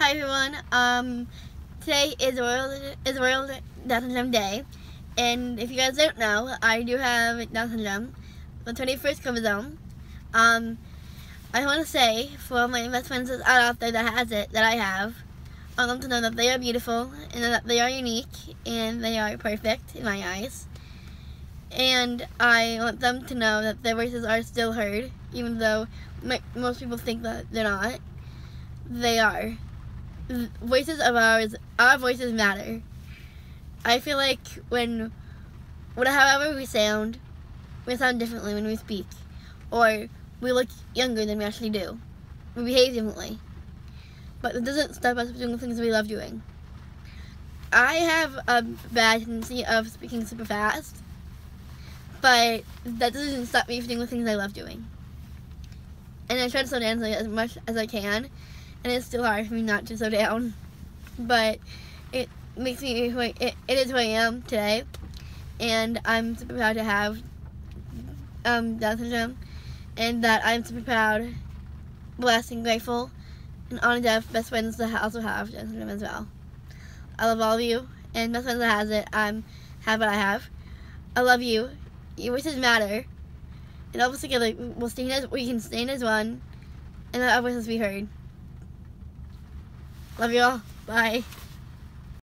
Hi everyone. Um, today is World is World Down Syndrome Day, and if you guys don't know, I do have Down syndrome, the 21st chromosome. Um, I want to say for all my best friends out there that has it, that I have, I want them to know that they are beautiful and that they are unique and they are perfect in my eyes. And I want them to know that their voices are still heard, even though most people think that they're not. They are voices of ours, our voices matter. I feel like when, however we sound, we sound differently when we speak, or we look younger than we actually do. We behave differently, but it doesn't stop us from doing the things we love doing. I have a bad tendency of speaking super fast, but that doesn't stop me from doing the things I love doing. And I try to slow down as much as I can, and it's still hard for me not to slow down. But it makes me it, it is who I am today, and I'm super proud to have um, Down syndrome, and that I'm super proud, blessed, and grateful, and honored to have best friends that also have Down syndrome as well. I love all of you, and best friends that has it, I'm have what I have. I love you. Your voices matter. And all of us together, we'll stand as we can stand as one, and our voices be heard. Love you all. Bye.